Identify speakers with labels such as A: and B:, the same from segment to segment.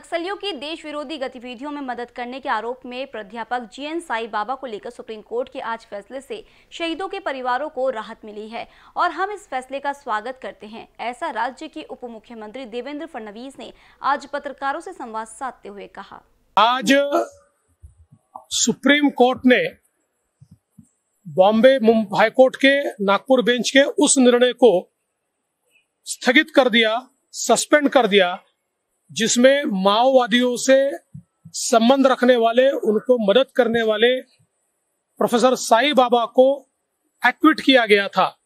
A: नक्सलियों की देश विरोधी गतिविधियों में मदद करने के आरोप में प्राध्यापक जीएन साई बाबा को लेकर सुप्रीम कोर्ट के आज फैसले से शहीदों के परिवारों को राहत मिली है और हम इस फैसले का स्वागत करते हैं। ऐसा राज्य के उप मुख्यमंत्री देवेंद्र फडणवीस ने आज पत्रकारों से संवाद साधते हुए कहा।
B: आज सुप्रीम कोर्ट ने बॉम्बे हाईकोर्ट के नागपुर बेंच के उस निर्णय को स्थगित कर दिया, सस्पेंड कर दिया जिसमें माओवादियों से संबंध रखने वाले, उनको मदद करने वाले प्रोफेसर साई बाबा को एक्विट किया गया था।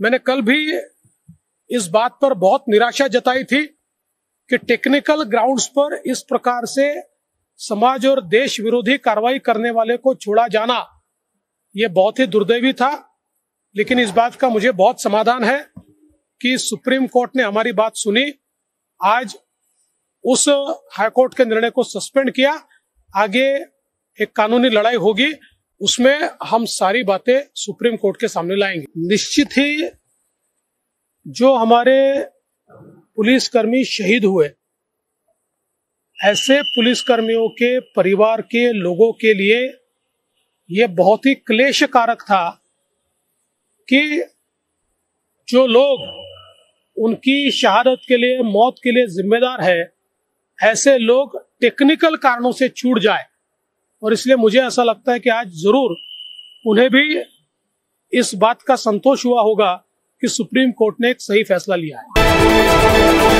B: मैंने कल भी इस बात पर बहुत निराशा जताई थी कि टेक्निकल ग्राउंड्स पर इस प्रकार से समाज और देश विरोधी कार्रवाई करने वाले को छोड़ा जाना यह बहुत ही दुर्दैवी था। लेकिन इस बात का मुझे बहुत समाधान है कि सुप्रीम कोर्ट ने हमारी बात सुनी। आज उस हाईकोर्ट के निर्णय को सस्पेंड किया। आगे एक कानूनी लड़ाई होगी, उसमें हम सारी बातें सुप्रीम कोर्ट के सामने लाएँगे। निश्चित ही जो हमारे पुलिसकर्मी शहीद हुए, ऐसे पुलिसकर्मियों के परिवार के लोगों के लिए यह बहुत ही क्लेश कारक था कि जो लोग उनकी शहादत के लिए, मौत के लिए जिम्मेदार है ऐसे लोग टेक्निकल कारणों से छूट जाए। और इसलिए मुझे ऐसा लगता है कि आज ज़रूर उन्हें भी इस बात का संतोष हुआ होगा कि सुप्रीम कोर्ट ने एक सही फैसला लिया है।